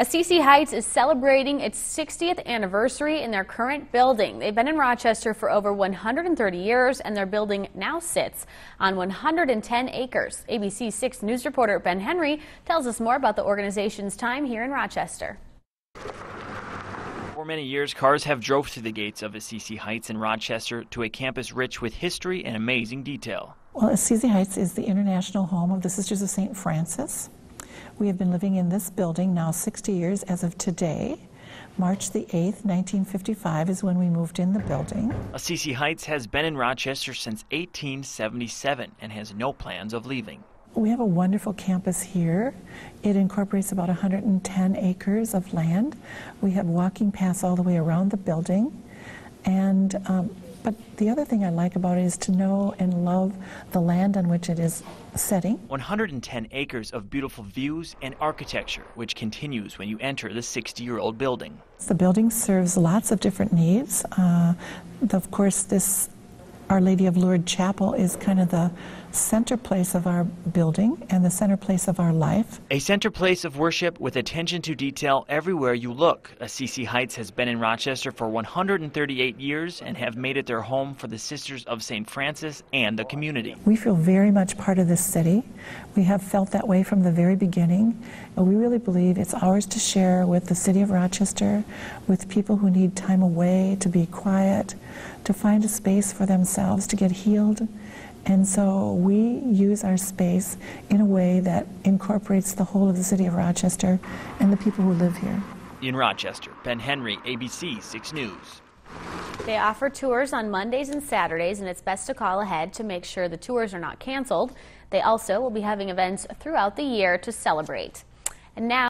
Assisi Heights is celebrating its 60th anniversary in their current building. They've been in Rochester for over 130 years, and their building now sits on 110 acres. ABC 6 News reporter Ben Henry tells us more about the organization's time here in Rochester. For many years, cars have drove through the gates of Assisi Heights in Rochester to a campus rich with history and amazing detail. Well, Assisi Heights is the international home of the Sisters of St. Francis. We have been living in this building now 60 years as of today. March the 8th, 1955 is when we moved in the building. Assisi Heights has been in Rochester since 1877 and has no plans of leaving. We have a wonderful campus here. It incorporates about 110 acres of land. We have walking paths all the way around the building. And um, but the other thing I like about it is to know and love the land on which it is setting. 110 acres of beautiful views and architecture, which continues when you enter the 60 year old building. The building serves lots of different needs. Uh, of course, this our Lady of Lourdes Chapel is kind of the center place of our building and the center place of our life. A center place of worship with attention to detail everywhere you look. Assisi Heights has been in Rochester for 138 years and have made it their home for the Sisters of St. Francis and the community. We feel very much part of this city. We have felt that way from the very beginning, and we really believe it's ours to share with the city of Rochester, with people who need time away, to be quiet, to find a space for themselves to get healed. And so we use our space in a way that incorporates the whole of the city of Rochester and the people who live here. In Rochester, Ben Henry, ABC 6 News. They offer tours on Mondays and Saturdays, and it's best to call ahead to make sure the tours are not canceled. They also will be having events throughout the year to celebrate. And now